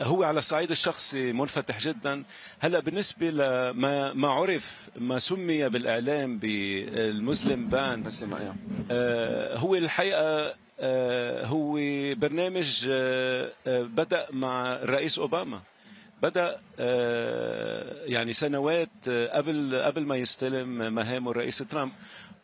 هو على الصعيد الشخصي منفتح جدا. هلا بالنسبة لما ما عرف ما سمي بالإعلام بالمسلم بان مسلم آه هو الحقيقة آه هو برنامج آه آه بدأ مع الرئيس أوباما. بدأ آه، يعني سنوات آه، قبل قبل ما يستلم مهامه الرئيس ترامب.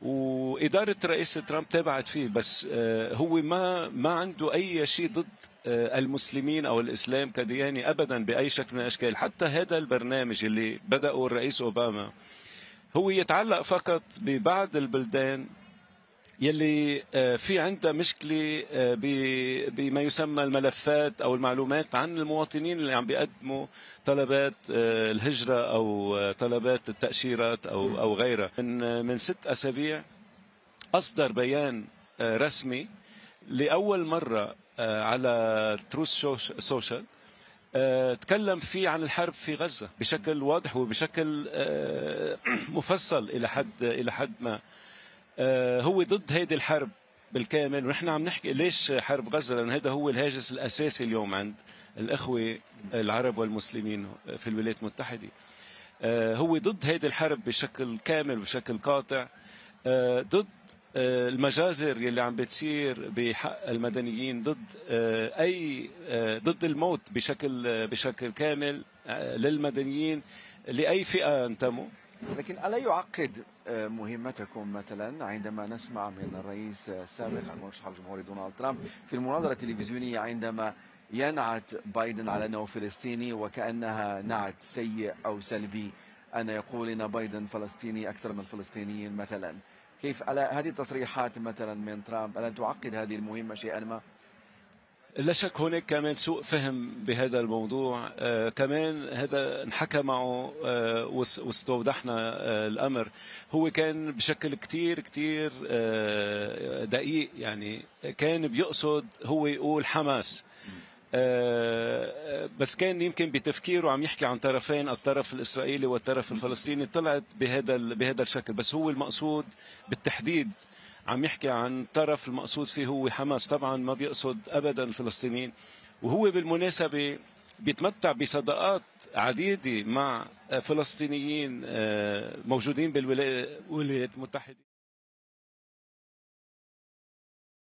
وإدارة الرئيس ترامب تابعت فيه بس آه، هو ما ما عنده أي شيء ضد المسلمين أو الإسلام كديانة ابدا بأي شكل من الأشكال. حتى هذا البرنامج اللي بدأه الرئيس أوباما هو يتعلق فقط ببعض البلدان يلي آه، في عندها مشكلة آه، بما يسمى الملفات أو المعلومات عن المواطنين اللي عم بيقدموا طلبات آه، الهجرة أو طلبات التأشيرات أو أو غيرها. من من ست أسابيع أصدر بيان رسمي لأول مرة على Truth Social تكلم فيه عن الحرب في غزة بشكل واضح وبشكل مفصل إلى حد إلى حد ما. هو ضد هيدي الحرب بالكامل. ونحن عم نحكي ليش حرب غزة لأن هذا هو الهاجس الأساسي اليوم عند الأخوة العرب والمسلمين في الولايات المتحدة. آه، هو ضد هيدي الحرب بشكل كامل بشكل قاطع. آه، ضد المجازر يلي عم بتصير بحق المدنيين ضد أي ضد الموت بشكل بشكل كامل للمدنيين لأي فئة انتموا. لكن ألا يعقد آه، مهمتكم مثلا عندما نسمع من الرئيس السابق المرشح الجمهوري دونالد ترامب في المناظرة التلفزيونية عندما ينعت بايدن على أنه فلسطيني وكأنها نعت سيء أو سلبي. أن يقول إن بايدن فلسطيني أكثر من الفلسطينيين مثلا. كيف ألا هذه التصريحات مثلا من ترامب ألا تعقد هذه المهمة شيئا ما؟ لا شك هناك كمان سوء فهم بهذا الموضوع. آه كمان هذا انحكى معه آه واستوضحنا آه الأمر. هو كان بشكل كتير كتير آه دقيق. يعني كان بيقصد هو يقول حماس. آه بس كان يمكن بتفكيره عم يحكي عن طرفين الطرف الإسرائيلي والطرف الفلسطيني. طلعت بهذا بهذا الشكل. بس هو المقصود بالتحديد عم يحكي عن طرف المقصود فيه هو حماس. طبعا ما بيقصد ابدا الفلسطينيين. وهو بالمناسبة بيتمتع بصداقات عديدة مع فلسطينيين آه، موجودين بالولايات المتحده